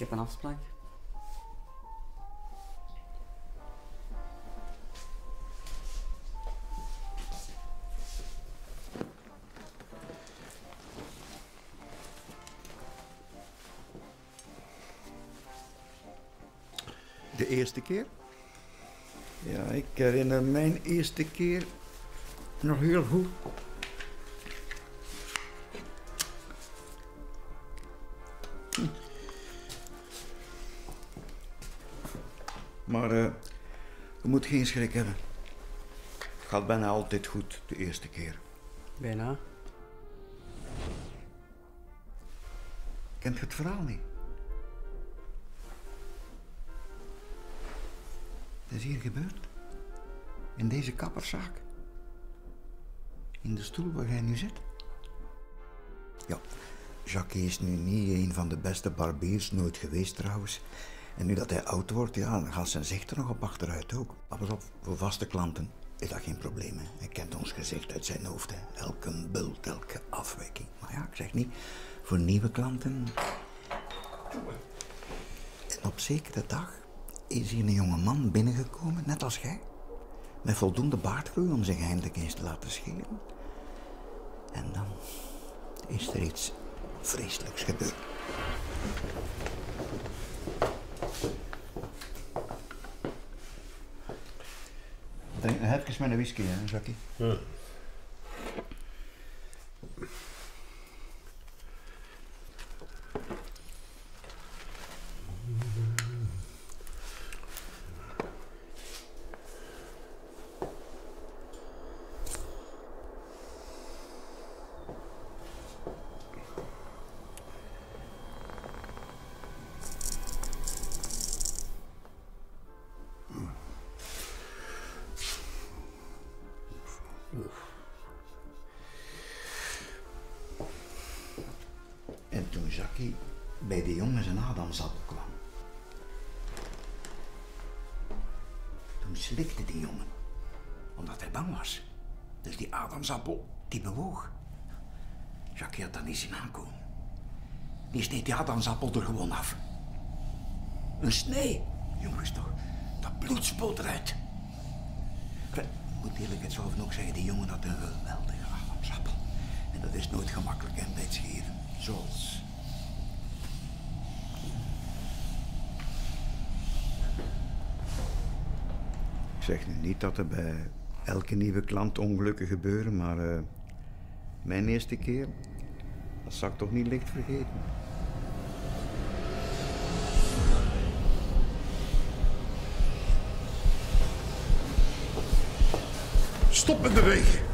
Ik heb een afspraak. De eerste keer? Ja, ik herinner mijn eerste keer nog heel goed. Maar eh, je moet geen schrik hebben. Het gaat bijna altijd goed, de eerste keer. Bijna. Kent je het verhaal niet? Het is hier gebeurd. In deze kapperszaak. In de stoel waar jij nu zit. Ja, Jacques is nu niet een van de beste barbiers, nooit geweest trouwens. En nu dat hij oud wordt, ja, dan gaat zijn zicht er nog op achteruit ook. Maar op, voor vaste klanten is dat geen probleem. Hij kent ons gezicht uit zijn hoofd. Elke bult, elke afwijking. Maar ja, ik zeg niet, voor nieuwe klanten... En op zekere dag is hier een jonge man binnengekomen, net als jij. Met voldoende baardgroei om zich eindelijk eens te laten scheren. En dan is er iets vreselijks gebeurd. Drink nog even met een whisky, hè, Jackie? En toen Jackie bij de jongens een adamsappel kwam. Toen slikte die jongen, omdat hij bang was. Dus die adamsappel, die bewoog. Jackie had dat niet zien aankomen. Die sneed die adamsappel er gewoon af. Een snee, jongens toch. Dat bloed spoot eruit. Ik moet eerlijkheidshalve ook zeggen, die jongen had een geweldige adamsappel. En dat is nooit gemakkelijk hè, bij scheren. Zoals... zeg nu niet dat er bij elke nieuwe klant ongelukken gebeuren, maar eh, mijn eerste keer, dat zou ik toch niet licht vergeten. Stop met bewegen.